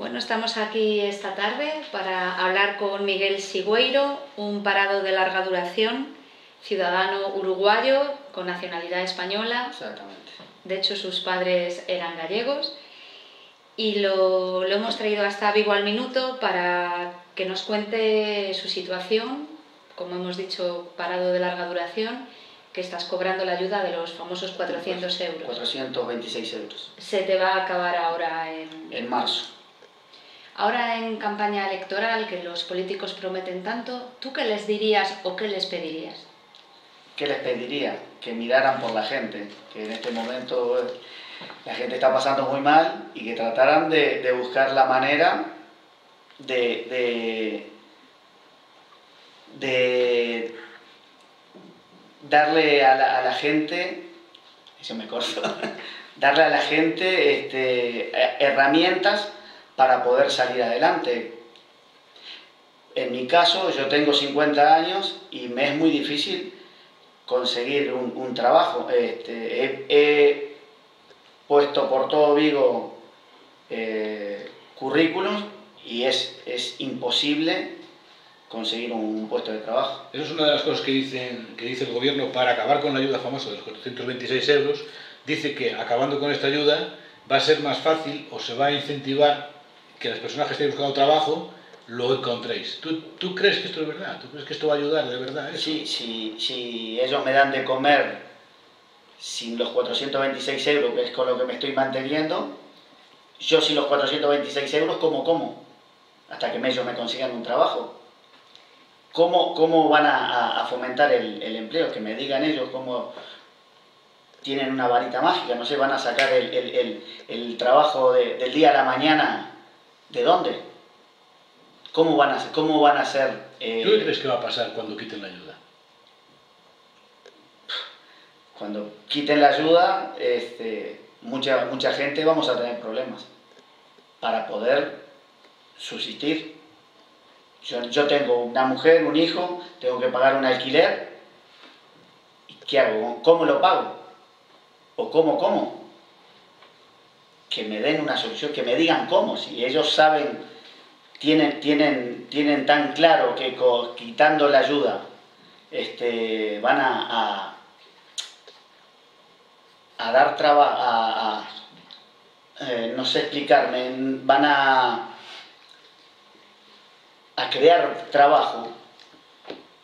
Bueno, estamos aquí esta tarde para hablar con Miguel Sigüeiro, un parado de larga duración, ciudadano uruguayo con nacionalidad española. Exactamente. De hecho, sus padres eran gallegos. Y lo, lo hemos traído hasta Vigo al Minuto para que nos cuente su situación, como hemos dicho, parado de larga duración, que estás cobrando la ayuda de los famosos 400 euros. 426 euros. Se te va a acabar ahora en, En marzo. Ahora en campaña electoral, que los políticos prometen tanto, ¿tú qué les dirías o qué les pedirías? ¿Qué les pediría? Que miraran por la gente, que en este momento eh, la gente está pasando muy mal y que trataran de, buscar la manera de, de, darle a la, a la gente, eso me corto, darle a la gente este, eh, herramientas para poder salir adelante. En mi caso, yo tengo 50 años y me es muy difícil conseguir un, un trabajo. Este, he, he puesto por todo Vigo eh, currículums y es, es imposible conseguir un, puesto de trabajo. Eso es una de las cosas que, dicen, que dice el gobierno para acabar con la ayuda famosa de los 426 euros. Dice que acabando con esta ayuda va a ser más fácil o se va a incentivar que las personas que estén buscando trabajo lo encontréis. ¿Tú, ¿Tú crees que esto es verdad? ¿Tú crees que esto va a ayudar de verdad? eso? Si, si, ellos me dan de comer sin los 426 euros, que es con lo que me estoy manteniendo, yo sin los 426 euros, ¿cómo como? Hasta que ellos me consigan un trabajo. ¿Cómo, cómo van a, a- fomentar el, el empleo? Que me digan ellos cómo tienen una varita mágica, no sé, van a sacar el- el- el trabajo de- del día a la mañana, ¿de dónde? ¿Cómo van a, cómo van a hacer? eh, ¿Tú qué crees que va a pasar cuando quiten la ayuda? cuando quiten la ayuda, este, mucha, mucha gente vamos a tener problemas para poder subsistir. Yo, yo tengo una mujer, un hijo, tengo que pagar un alquiler. ¿Y qué hago? ¿Cómo lo pago? ¿O cómo, cómo? Que me den una solución, que me digan cómo. Si ellos saben, tienen, tienen, tienen tan claro que quitando la ayuda este, van a, a dar trabajo, eh, no sé explicarme, van a, a crear trabajo,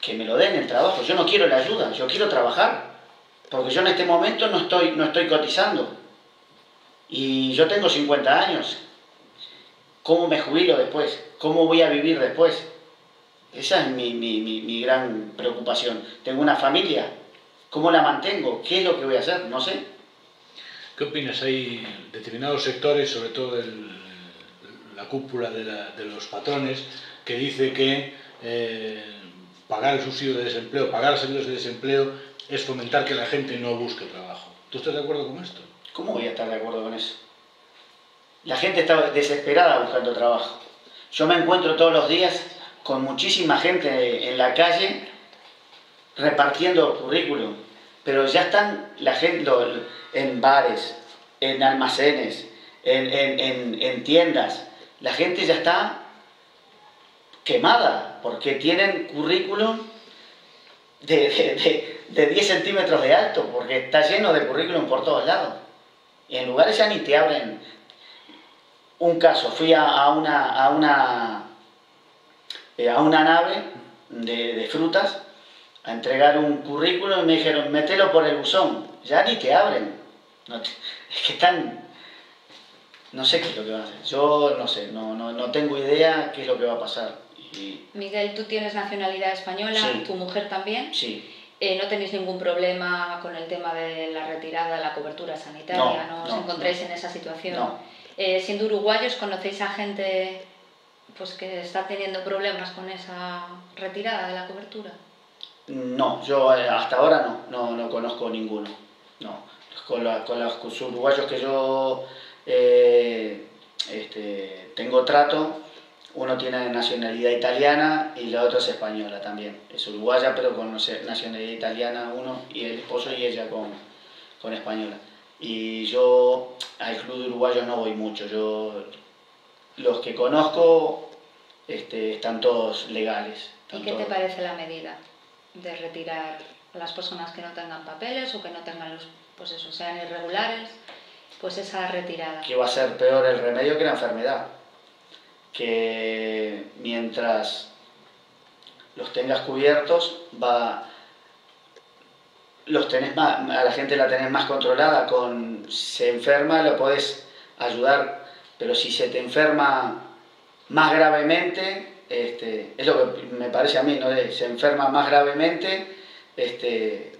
que me lo den el trabajo. Yo no quiero la ayuda, yo quiero trabajar, porque yo en este momento no estoy, no estoy cotizando. Y yo tengo 50 años. ¿Cómo me jubilo después? ¿Cómo voy a vivir después? Esa es mi, mi- mi- gran preocupación. Tengo una familia. ¿Cómo la mantengo? ¿Qué es lo que voy a hacer? No sé. ¿Qué opinas? Hay determinados sectores, sobre todo la cúpula de, los patrones, que dice que eh, pagar el subsidio de desempleo, pagar las ayudas de desempleo, es fomentar que la gente no busque trabajo. ¿Tú estás de acuerdo con esto? ¿Cómo voy a estar de acuerdo con eso? La gente está desesperada buscando trabajo. Yo me encuentro todos los días con muchísima gente en la calle repartiendo currículum, pero ya están la gente en bares, en almacenes, en, en- en- en tiendas. La gente ya está quemada porque tienen currículum de, de- de- de 10 centímetros de alto, porque está lleno de currículum por todos lados. Y en lugares ya ni te abren. Un caso, fui a, a una, a, una, eh, a una nave de, de frutas a entregar un currículum y me dijeron, metelo por el buzón. Ya ni te abren. No te- es que están... No sé qué es lo que van a hacer. Yo no sé, no, no, no tengo idea qué es lo que va a pasar. Y Miguel, tú tienes nacionalidad española, Sí. tu mujer también. sí, Eh, no tenéis ningún problema con el tema de la retirada de la cobertura sanitaria, No, no, os encontráis no. en esa situación. Eh, siendo uruguayos, ¿conocéis a gente pues, que está teniendo problemas con esa retirada de la cobertura? No, yo eh, hasta ahora no, no, no conozco ninguno. No, con, la- con los uruguayos que yo este, tengo trato, uno tiene nacionalidad italiana y la otra es española también. Es uruguaya pero con nacio- nacionalidad italiana uno y el esposo y ella con, con española. Y yo al club de uruguayos no voy mucho, yo los que conozco este, están todos legales. ¿Y qué te todos- parece la medida de retirar a las personas que no tengan papeles o que no tengan los, pues eso, sean irregulares, pues esa retirada? que va a ser peor el remedio que la enfermedad. Que mientras los tengas cubiertos, va los tenés a la gente la tenés más controlada, con se enferma lo podés ayudar, pero si se te enferma más gravemente, este, es lo que me parece a mí, ¿no? Se enferma más gravemente, este,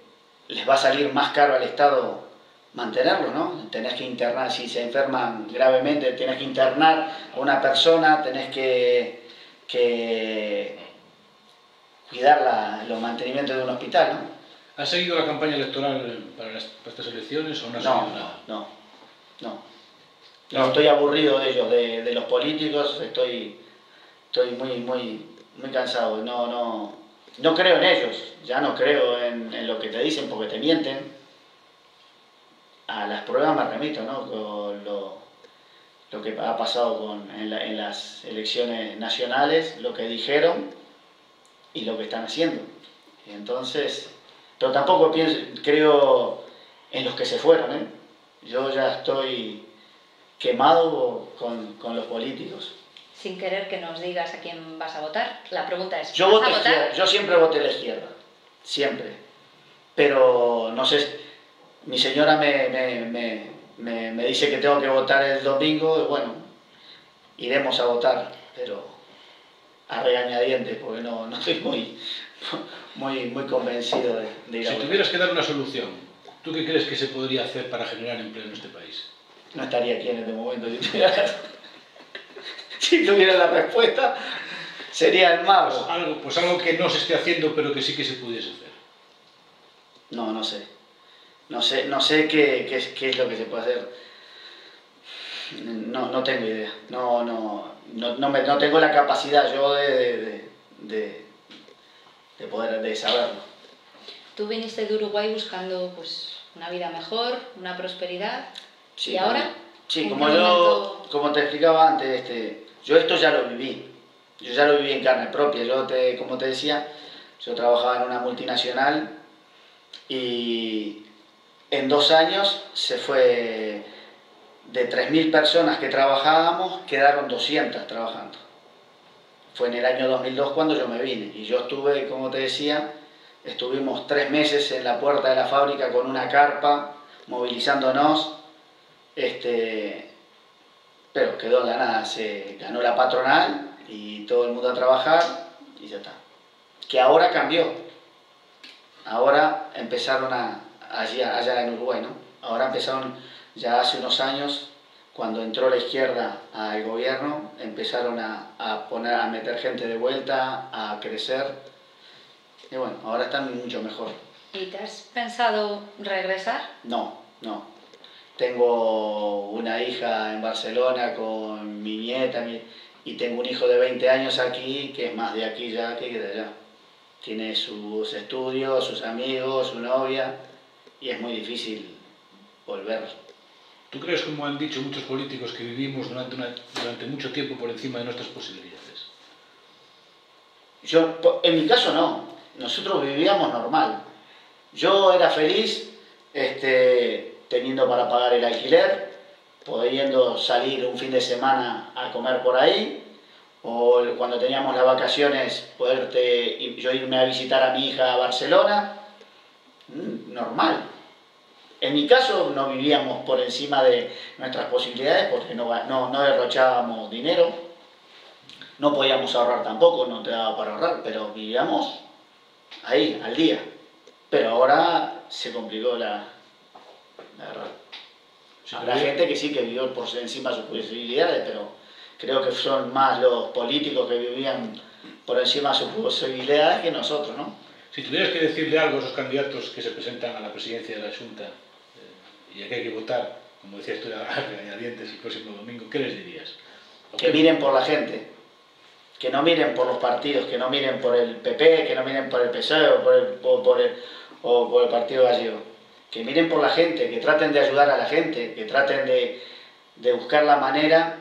les va a salir más caro al Estado mantenerlo, ¿no? Tenés que internar, si se enferman gravemente, tenés que internar a una persona, tenés que, que cuidar la- los mantenimientos de un hospital, ¿no? ¿Has seguido la campaña electoral para, las- para estas elecciones o no has No, seguido nada? no, no. No, estoy aburrido de ellos, de, de los políticos, estoy, estoy muy, muy, muy cansado. No, no, no creo en ellos, ya no creo en, en lo que te dicen porque te mienten. A las pruebas me remito, ¿no? Con lo, lo que ha pasado con, en, la- en las elecciones nacionales, lo que dijeron y lo que están haciendo. Entonces, pero tampoco pienso, creo en los que se fueron, ¿eh? Yo ya estoy quemado con, con los políticos. Sin querer que nos digas a quién vas a votar, la pregunta es, Yo, ¿vas voto a votar? yo siempre voté a la izquierda, siempre. Pero no sé, mi señora me, me, me, me, dice que tengo que votar el domingo, y bueno, iremos a votar, pero a regañadientes, porque no, no estoy muy, muy, muy convencido de, de ir a Si votar. tuvieras que dar una solución, ¿tú qué crees que se podría hacer para generar empleo en este país? No estaría aquí en este momento si tuviera, si tuviera la respuesta, sería el mago. Algo, pues algo que no se esté haciendo pero que sí que se pudiese hacer. No, no sé. No sé, no sé qué, qué, es, qué es lo que se puede hacer. No, no tengo idea. No, no, no, no, me- no tengo la capacidad yo de, de, de, de poder de saberlo. Tú viniste de Uruguay buscando pues una vida mejor, una prosperidad, Sí, ¿y ahora? Sí, ¿En como yo, momento? como te explicaba antes, este, yo esto ya lo viví. Yo ya lo viví en carne propia. Yo, te, como te decía, yo trabajaba en una multinacional y en dos años se fue de 3.000 personas que trabajábamos, quedaron 200 trabajando. Fue en el año 2002 cuando yo me vine y yo estuve, como te decía, estuvimos tres meses en la puerta de la fábrica con una carpa, movilizándonos, este, pero quedó en la nada, se ganó la patronal y todo el mundo a trabajar y ya está. Que ahora cambió, ahora empezaron a, allá, allá en Uruguay, ¿no? Ahora empezaron ya hace unos años, cuando entró la izquierda al gobierno, empezaron a, a poner, a meter gente de vuelta, a crecer. Y bueno, ahora están mucho mejor. ¿Y te has pensado regresar? No, no. Tengo una hija en Barcelona con mi nieta mi- y tengo un hijo de 20 años aquí que es más de aquí ya que de allá. Tiene sus estudios, sus amigos, su novia y es muy difícil volver. ¿Tú crees, como han dicho muchos políticos, que vivimos durante, una- durante mucho tiempo por encima de nuestras posibilidades? Yo, en mi caso no, nosotros vivíamos normal. Yo era feliz este, teniendo para pagar el alquiler, pudiendo salir un fin de semana a comer por ahí, o cuando teníamos las vacaciones, poderte, yo irme a visitar a mi hija a Barcelona, Mm, normal. En mi caso no vivíamos por encima de nuestras posibilidades porque no, no, no derrochábamos dinero, no podíamos ahorrar tampoco, no te daba para ahorrar, pero vivíamos ahí, al día. Pero ahora se complicó la, la verdad. Habrá gente que sí que vivió por encima de sus posibilidades, pero creo que son más los políticos que vivían por encima de sus posibilidades que nosotros, ¿no? Si tuvieras que decirle algo a esos candidatos que se presentan a la presidencia de la Junta y a que hay que votar, como decías tú, a regañadientes el próximo domingo, ¿qué les dirías? ¿O que miren por la gente, que no miren por los partidos, que no miren por el PP, que no miren por el PSOE o por el, o por el, o por el Partido Gallego, que miren por la gente, que traten de ayudar a la gente, que traten de, de buscar la manera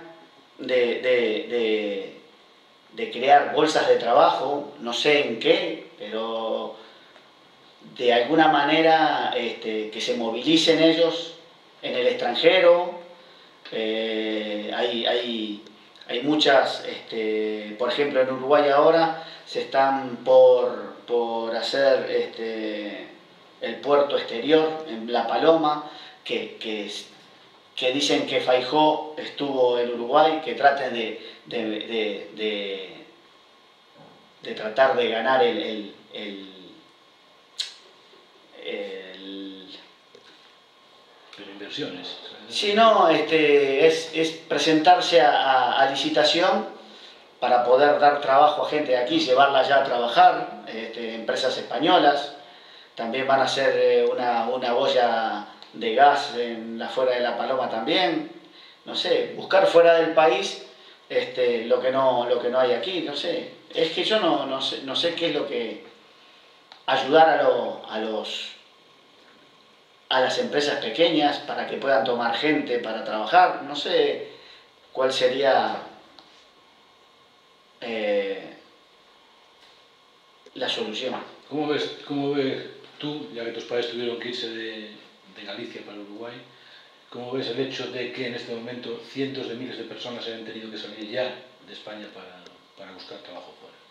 de, de, de, crear bolsas de trabajo, no sé en qué, pero de alguna manera este, que se movilicen ellos en el extranjero. Eh, hay, hay, hay, muchas, este, por ejemplo en Uruguay ahora se están por, por hacer este, el puerto exterior en La Paloma, que, que dicen que Faijó estuvo en Uruguay, que traten de, de, de, tratar de ganar el, inversiones. Sí, no, este, es, es presentarse a, a, licitación para poder dar trabajo a gente de aquí, llevarla ya a trabajar, este, empresas españolas, también van a hacer eh, una, una boya de gas en la fuera de la Paloma también, no sé, buscar fuera del país este, lo, que no, lo que no hay aquí, no sé. Es que yo no, no, sé, no sé qué es lo que ayudar a, a, los, a las empresas pequeñas para que puedan tomar gente para trabajar, no sé cuál sería eh, la solución. ¿Cómo ves, ¿Cómo ves tú, ya que tus padres tuvieron que irse de, de Galicia para Uruguay, ¿cómo ves el hecho de que en este momento cientos de miles de personas hayan tenido que salir ya de España para, para buscar trabajo fuera?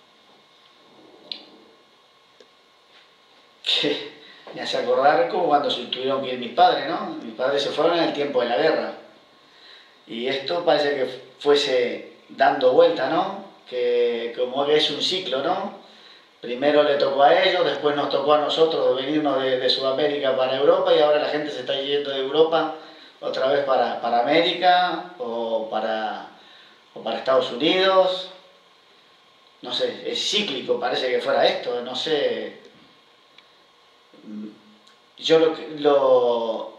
Me hace acordar como cuando se tuvieron que mis padres, ¿no? Mis padres se fueron en el tiempo de la guerra. Y esto parece que fuese dando vuelta, ¿no? Que como que es un ciclo, ¿no? Primero le tocó a ellos, después nos tocó a nosotros venirnos de, Sudamérica para Europa y ahora la gente se está yendo de Europa otra vez para, para América o para, o para Estados Unidos. No sé, es cíclico, parece que fuera esto, no sé. Yo lo, lo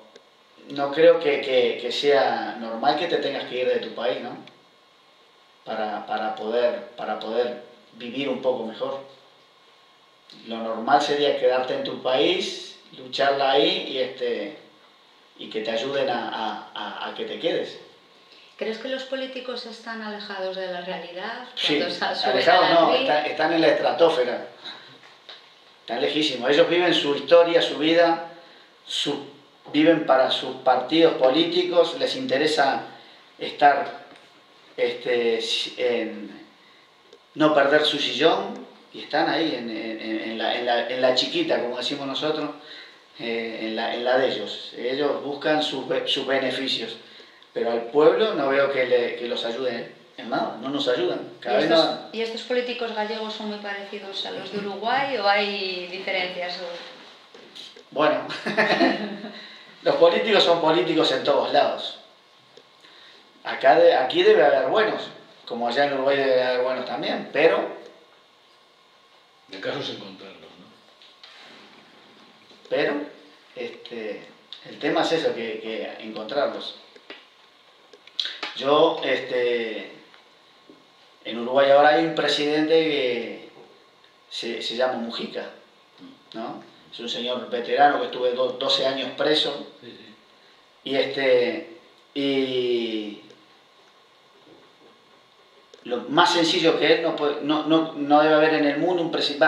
no creo que, que, que, sea normal que te tengas que ir de tu país, ¿no? Para, para, poder, para poder vivir un poco mejor lo normal sería quedarte en tu país, lucharla ahí y, este, y que te ayuden a, a, a que te quedes. ¿Crees que los políticos están alejados de la realidad? Sí, alejados no, están, en la estratosfera. Están lejísimos. Ellos viven su historia, su vida, su, viven para sus partidos políticos, les interesa estar, este, en, no perder su sillón, y están ahí en, en, la, en, la, chiquita, como decimos nosotros, eh, en, la, la, de ellos. Ellos buscan sus, sus, beneficios, pero al pueblo no veo que, le, que los ayuden en nada, no nos ayudan. Cada ¿Y, estos, no... ¿Y, estos, políticos gallegos son muy parecidos a los de Uruguay o hay diferencias? Bueno, los políticos son políticos en todos lados. Acá de, aquí debe haber buenos, como allá en Uruguay debe haber buenos también, pero el caso es encontrarlos, ¿no? Pero este, el tema es eso, que, encontrarlos. Yo, este, en Uruguay ahora hay un presidente que se, llama Mujica, ¿no? Es un señor veterano que estuve 12 años preso. Y este, y lo más sencillo que él no, no, no, debe haber en el mundo un presidente.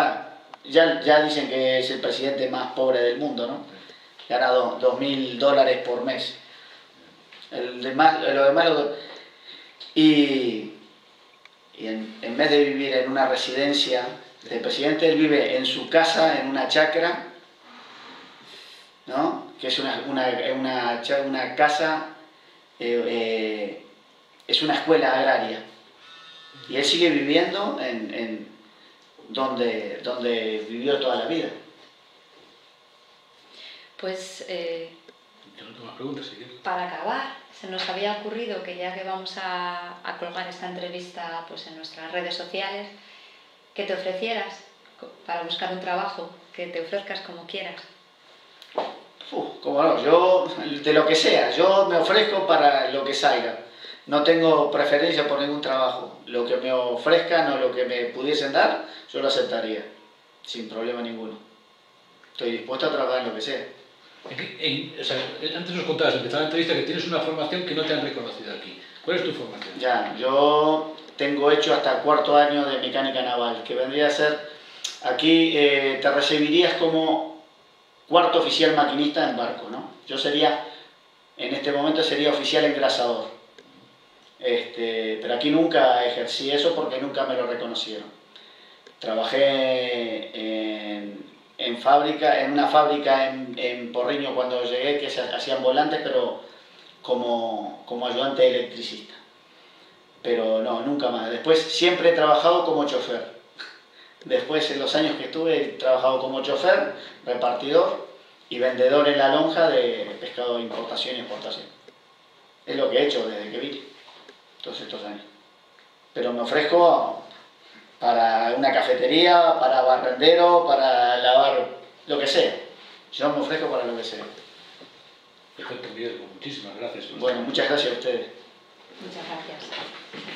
Ya, ya dicen que es el presidente más pobre del mundo, ¿no? Gana dos mil dólares por mes. El demás, lo demás y, y en, en, vez de vivir en una residencia del presidente, él vive en su casa, en una chacra. Que es una, una, una, una casa, eh, eh, es una escuela agraria. Y él sigue viviendo en, en donde, donde vivió toda la vida. Pues eh, para acabar, se nos había ocurrido que ya que vamos a, a, colgar esta entrevista pues, en nuestras redes sociales, que te ofrecieras para buscar un trabajo, que te ofrezcas como quieras. Como no, yo de lo que sea, yo me ofrezco para lo que salga no tengo preferencia por ningún trabajo. Lo que me ofrezcan o lo que me pudiesen dar, yo lo aceptaría, sin problema ninguno. Estoy dispuesto a trabajar en lo que sea. antes nos contabas, empezar la entrevista, que tienes una formación que no te han reconocido aquí. ¿Cuál es tu formación? Ya, yo tengo hecho hasta cuarto año de mecánica naval, que vendría a ser, aquí eh, te recibirías como cuarto oficial maquinista en barco, ¿no? Yo sería, en este momento sería oficial engrasador. Este, pero aquí nunca ejercí eso porque nunca me lo reconocieron. Trabajé en, en fábrica, en una fábrica en, en Porriño cuando llegué que se hacían volantes, pero como, como ayudante electricista. Pero no, nunca más. Después siempre he trabajado como chofer. Después, en los años que estuve, he trabajado como chofer, repartidor y vendedor en la lonja de pescado de importación y exportación. Es lo que he hecho desde que vine, todos estos años. Pero me ofrezco para una cafetería, para barrendero, para lavar lo que sea. Yo me ofrezco para lo que sea. Perfecto, Miguel, muchísimas gracias. Bueno, muchas gracias a ustedes. Muchas gracias.